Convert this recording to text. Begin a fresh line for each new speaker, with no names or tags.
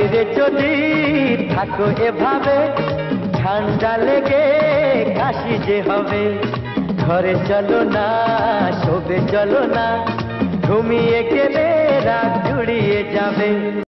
বাইরে যদি থাকো এভাবে, ঠান্ডা লেগে কাশি যে হবে। ঘরে চলো না, শোবে চলো না, ঘুমিয়ে গেলে রাত জুড়িয়ে যাবে।